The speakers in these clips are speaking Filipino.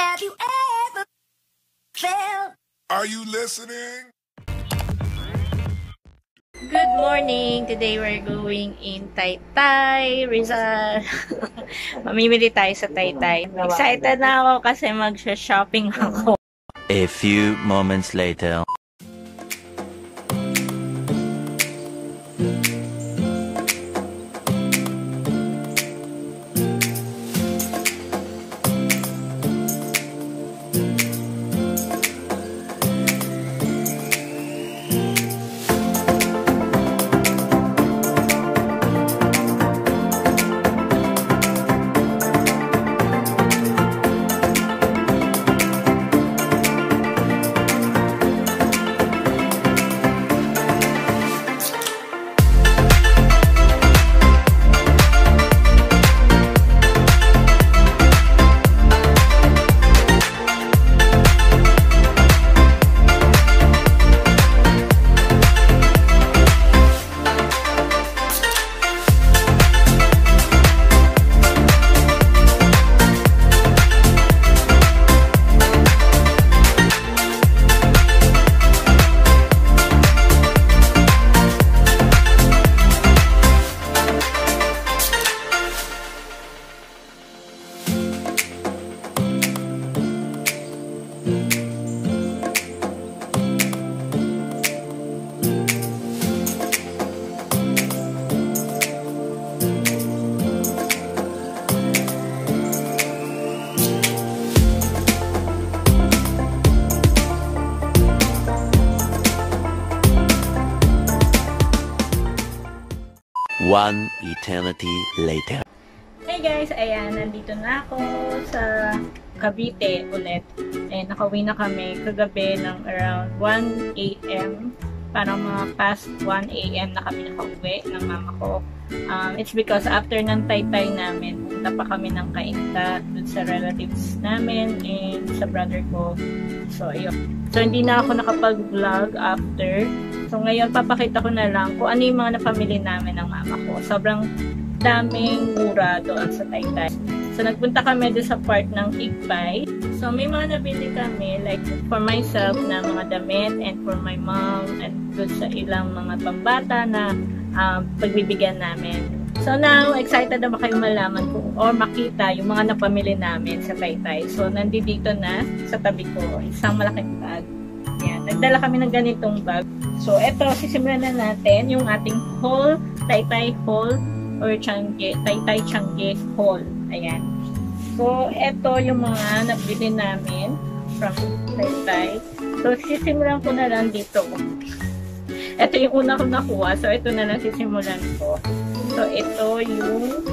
Have you ever felt? Are you listening? Good morning! Today we're going in Taytay, Rizal. Mamimili tayo sa Taytay. Excited na ako kasi mag-shopping ako. A few moments later. One eternity later. Hey guys, ayan, nandito na ako sa Cavite ulit. And nakauwi na kami kagabi ng around 1 a.m. Parang mga past 1 a.m. na kami nakauwi ng mama ko. Um, it's because after ng taytay namin, punta pa kami ng kainta dun sa relatives namin and sa brother ko. So, ayun. So, hindi na ako nakapag-vlog after. So, ngayon, papakita ko na lang kung ano yung mga napamili namin ng mama ko. Sobrang daming mura doon sa Taytay. So, nagpunta kami doon sa part ng Igbay. So, may mga nabili kami, like for myself na mga damit and for my mom and doon sa ilang mga pambata na um, pagbibigyan namin. So now, excited na ba kayo malaman kung or makita yung mga napamili namin sa Taytay. So nandito na sa tabi ko, isang malaking bag. Yan, nagdala kami ng ganitong bag. So eto, sisimulan na natin yung ating whole Taytay haul or Changge, Taytay Changge haul. Ayan. So eto yung mga nabili namin from Taytay. So sisimulan ko na lang dito. Ito yung una kong nakuha. So, ito na lang sisimulan ko. So, ito yung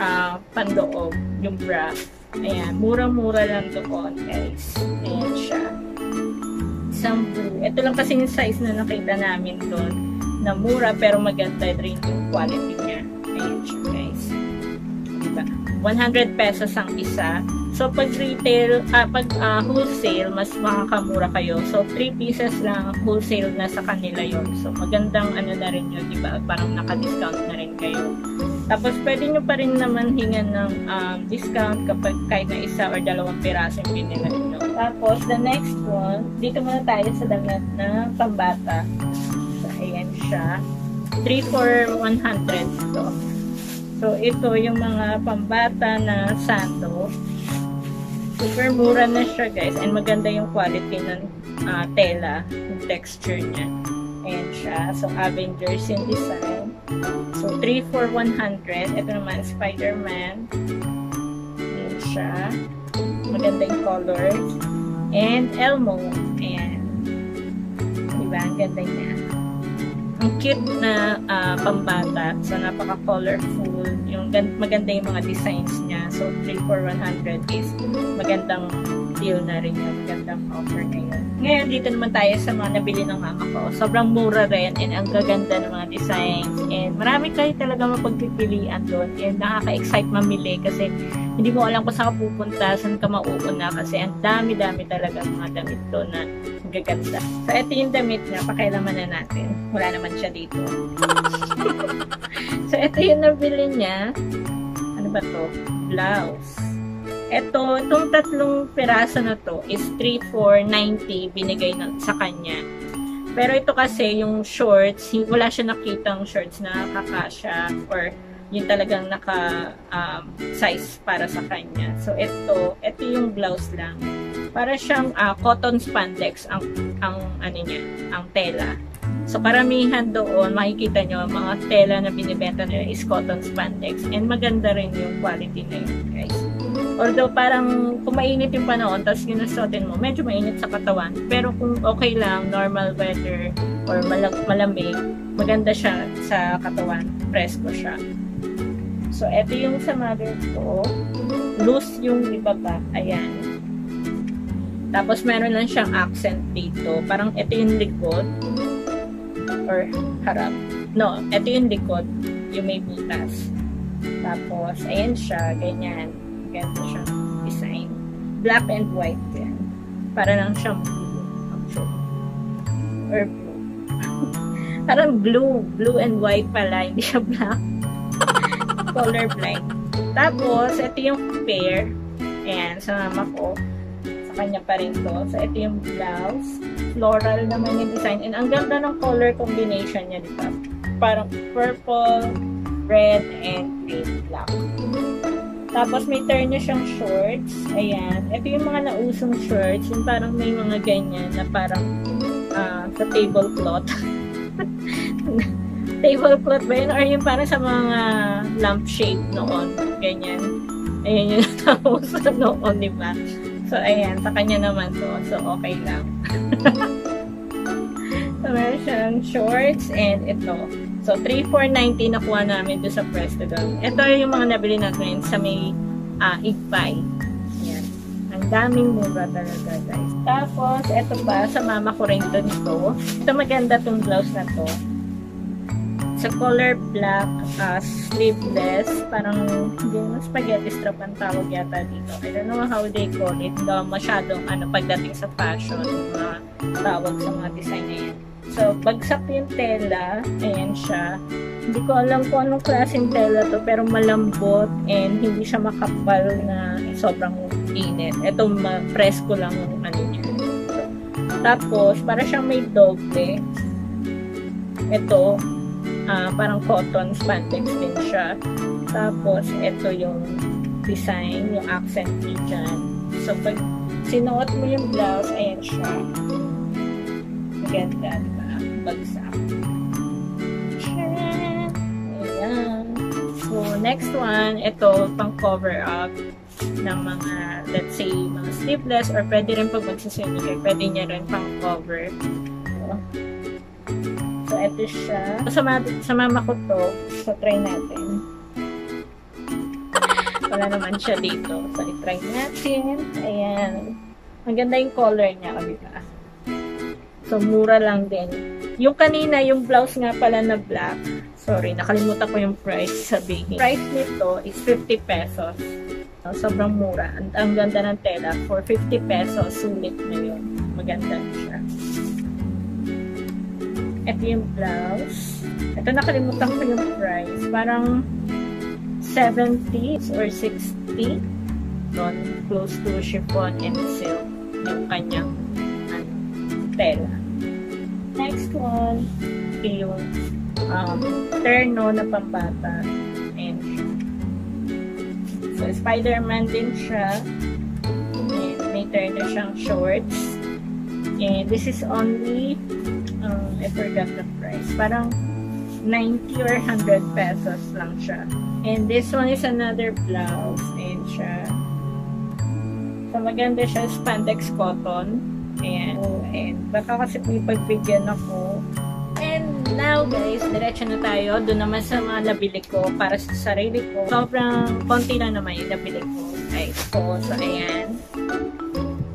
uh, pandoob, yung bra. Ayan, murang-mura lang doon, guys. Ayan siya. Blue. Ito lang kasi yung size na nakita namin doon na mura pero maganda rin yung quality niya. Ayan siya, guys. Diba? 100 pesos ang isa. So, pag retail, ah, pag uh, wholesale, mas makakamura kayo. So, 3 pieces lang wholesale na sa kanila yon So, magandang ano na rin yun, diba? Parang naka-discount na rin kayo. Tapos, pwede nyo pa rin naman hingan ng um, discount kapag kahit na isa or dalawang piraso yung binila nyo. Tapos, the next one, dito muna tayo sa damit na pambata. So, ayan siya. 3 for 100 ito. So, ito yung mga pambata na sando. Super mura na siya guys and maganda yung quality ng uh, tela, yung texture niya. Ayan siya. So, Avengers yung design. So, 3 for 100. Ito naman, Spider-Man. Ayan siya. Maganda yung colors. And Elmo. Ayan. Diba? Ang ganda niya. Ang cute na uh, pambata. So, napaka-colorful. Yung maganda yung mga designs niya. So, 3 for 100 is magandang rin yun. Magandang offer na yun. Ngayon, dito naman tayo sa mga nabili ng mama ko. Sobrang mura rin and ang gaganda ng mga designs. And marami kayo talaga mapagpipilian doon. And nakaka-excite mamili kasi hindi mo alam kung saan ka pupunta, saan ka mauuna kasi ang dami-dami talaga mga damit doon na gaganda. So, ito yung damit niya. Pakailaman na natin. Wala naman siya dito. so, ito yung nabili niya. Ano ba to? Blouse. Ito, itong tatlong piraso na to is 3,490 binigay ng, sa kanya. Pero ito kasi, yung shorts, wala siya nakitang shorts na kakasya or yung talagang naka um, size para sa kanya. So, ito, ito yung blouse lang. Para siyang uh, cotton spandex ang, ang ano niya, ang tela. So, karamihan doon, makikita nyo, mga tela na binibenta nila is cotton spandex. And maganda rin yung quality na yun, guys. Although, parang kung mainit yung panahon, tapos ginusuotin mo, medyo mainit sa katawan. Pero kung okay lang, normal weather, or malag malamig, maganda siya sa katawan. Presko siya. So, ito yung sa mother ko. Loose yung ibaba. Ayan. Tapos, meron lang siyang accent dito. Parang ito yung likod or harap. No, ito yung likod, yung may butas. Tapos, ayan siya, ganyan. Ganito siya design. Black and white yan. Para lang siyang blue. Actually. Or blue. Parang blue. Blue and white pala. Hindi siya black. Color blind. Tapos, ito yung pair. Ayan, sa mama ko kanya pa rin to. So, ito yung blouse. Floral naman yung design. And ang ganda ng color combination niya, di ba? Parang purple, red, and green black. Tapos, may turn niya siyang shorts. Ayan. Ito yung mga nausong shorts. Yung parang may mga ganyan na parang uh, sa tablecloth. tablecloth ba yun? Or yung parang sa mga lampshade noon. Ganyan. Ayan yung natapos noon, di ba? So, ayan, sa kanya naman to. So, okay lang. so, meron siyang shorts and ito. So, 3,490 nakuha namin doon sa Presto doon. Ito yung mga nabili natin sa may uh, Igpay. Ayan. Ang daming mura talaga, guys. Tapos, ito pa, sa mama ko rin doon ito. Ito maganda tong blouse na to sa color black, uh, sleeveless, parang mo spaghetti strap ang tawag yata dito. I don't know how they call it. Uh, masyadong ano, pagdating sa fashion, mga tawag sa mga design na yan. So, bagsak yung tela. Ayan siya. Hindi ko alam kung anong klaseng tela to, pero malambot and hindi siya makapal na sobrang init. Ito, presko lang yung ano niya. Tapos, para siyang may doble. Ito, uh, parang cotton spandex din siya. Tapos, ito yung design, yung accent niya dyan. So, pag sinuot mo yung blouse, ayan siya. Maganda, diba? Bagsak. Ayan. So, next one, ito, pang cover up ng mga, let's say, mga sleeveless or pwede rin pag magsiswimming pwede niya rin pang cover. So, So, ito siya. Sa, ma sa mama ko to. So, try natin. Wala naman siya dito. So, i-try natin. Ayan. Ang ganda yung color niya, o diba? So, mura lang din. Yung kanina, yung blouse nga pala na black. Sorry, nakalimutan ko yung price sabihin. Price nito is 50 pesos. So, sobrang mura. Ang, ang ganda ng tela. For 50 pesos, sulit na yun. Maganda siya. Ito yung blouse. Ito nakalimutan ko yung price. Parang 70 or 60 doon close to chiffon and silk yung kanyang ano, tela. Next one, yung um, terno na pambata. And so, Spider-Man din siya. And may terno siyang shorts. And this is only um, I forgot the price. Parang 90 or 100 pesos lang siya. And this one is another blouse. Ayan siya. So, maganda siya. Spandex cotton. Ayan. And baka kasi may pagbigyan ako. And now, guys, diretso na tayo. Doon naman sa mga nabili ko para sa sarili ko. Sobrang konti lang naman yung nabili ko. Guys. So, so ayan.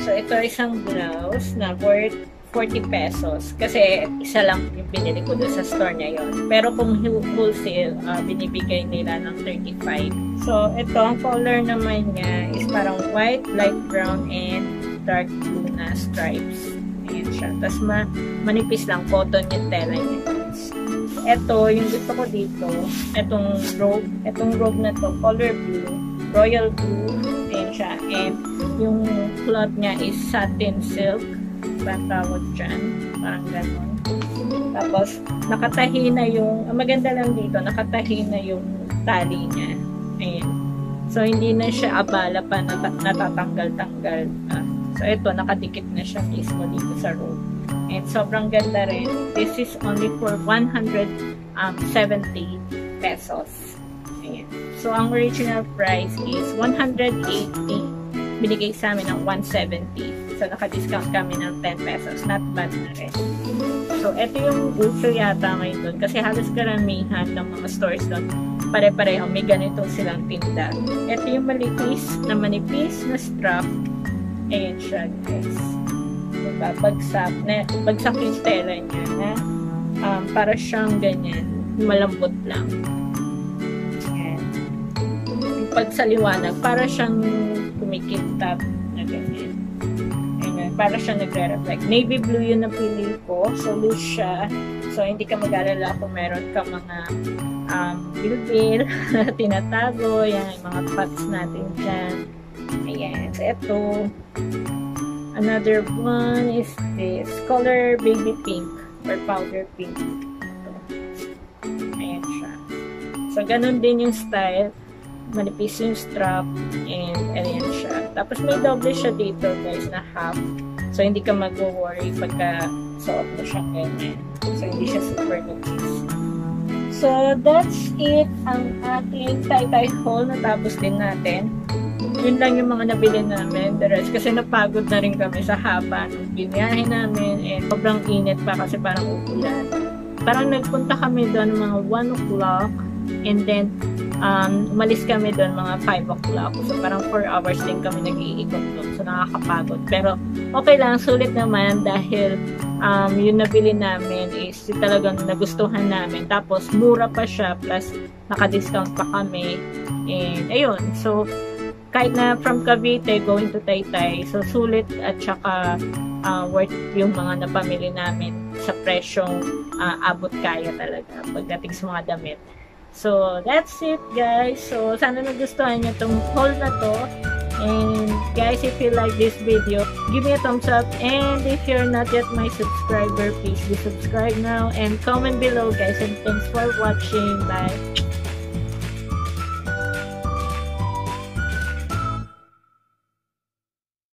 So, ito isang blouse na worth 40 pesos. Kasi isa lang yung binili ko doon sa store niya yon. Pero kung wholesale, uh, binibigay nila ng 35. So, ito, ang color naman niya is parang white, light brown, and dark blue na stripes. Ayan siya. Tapos, ma manipis lang. Cotton yung tela niya. Ito, yung gusto ko dito, itong robe. Itong robe na to, color blue, royal blue, ayan siya. And yung cloth niya is satin silk. Ba dyan? Parang ganun. Tapos, nakatahi na yung, ang maganda lang dito, nakatahi na yung tali niya. Ayan. So, hindi na siya abala pa na natatanggal-tanggal. So, ito, nakadikit na siya mismo dito sa rope. And sobrang ganda rin. This is only for 170 pesos. Ayan. So, ang original price is 180. Binigay sa amin ng 170. So, naka-discount kami ng 10 pesos. Not bad na rin. So, ito yung uso yata ngayon doon. Kasi halos karamihan ng mga stores doon, pare-pareho, may ganito silang tinda. Ito yung malipis na manipis na strap. Ayan siya, guys. Diba? Bagsak. Na, bagsak yung stela niya na um, para siyang ganyan. Malambot lang. Ayan. Pag sa liwanag, para siyang kumikintab na ganyan. Ayan, para siyang nagre-reflect. Navy blue yung napili ko. So, loose siya. So, hindi ka mag-alala kung meron ka mga um, bilbil na tinatago. Yan, mga pots natin dyan. Ayan. So, ito. Another one is this. Color baby pink or powder pink. Ito. Ayan siya. So, ganun din yung style. Manipis yung strap. And, ayan siya. Tapos, may double siya dito, guys, na half. So, hindi ka mag-worry pagka suot mo siya ganyan. So, hindi siya super nipis. So, that's it. Ang ating tie-tie haul. Natapos din natin. Yun lang yung mga nabili namin. The rest, kasi napagod na rin kami sa haba ng biniyahe namin. And sobrang init pa kasi parang uulan. Parang nagpunta kami doon mga 1 o'clock. And then, um, umalis kami doon mga 5 o'clock. So, parang 4 hours din kami nag-iikot doon. So, nakakapagod. Pero, okay lang. Sulit naman dahil um, yung nabili namin is talagang nagustuhan namin. Tapos, mura pa siya. Plus, naka-discount pa kami. And, ayun. So, kahit na from Cavite going to Taytay, so sulit at saka uh, worth yung mga napamili namin sa presyong uh, abot kaya talaga pagdating sa mga damit. So, that's it guys. So, sana nagustuhan nyo itong haul na to. And guys, if you like this video, give me a thumbs up. And if you're not yet my subscriber, please be subscribe now. And comment below guys. And thanks for watching. Bye!